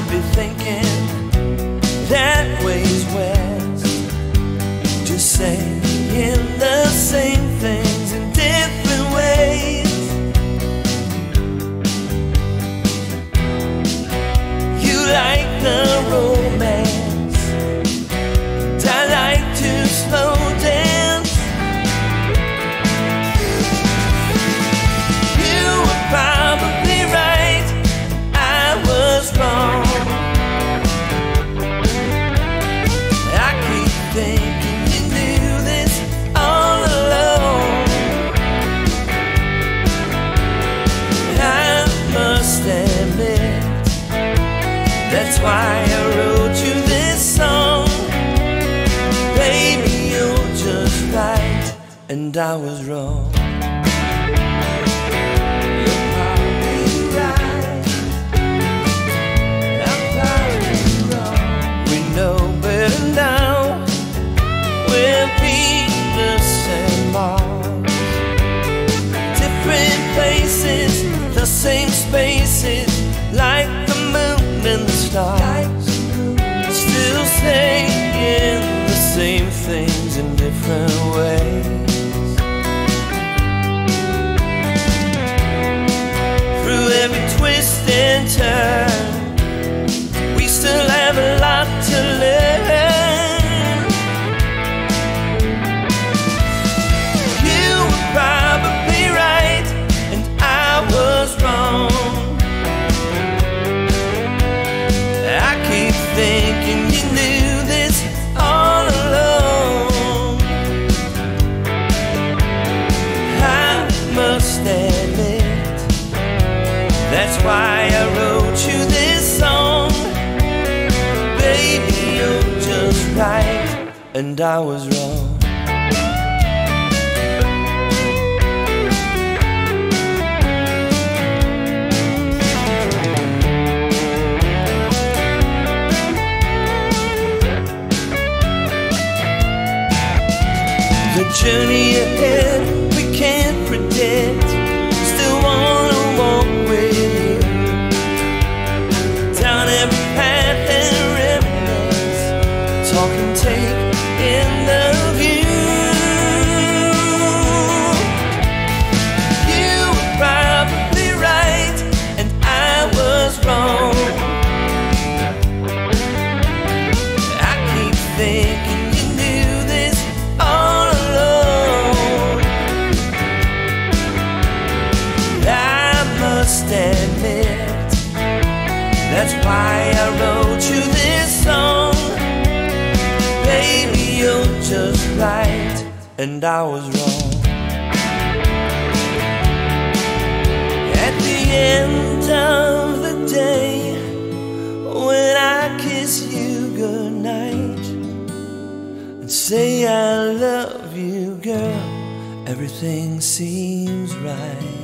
might be thinking that way's west. Just saying the same things in different ways. You like the road. Why I wrote you this song. Baby, you're just right, and I was wrong. Stars. Still saying the same things in different thinking you knew this all along. I must admit, that's why I wrote you this song. Baby, you're just right, and I was wrong. Journey ahead we can't predict. Still wanna walk with you down every path and reminisce. Talk and take must admit, that's why I wrote you this song. Baby, you're just right, and I was wrong. At the end of the day, when I kiss you goodnight and say I love you, girl, everything seems right.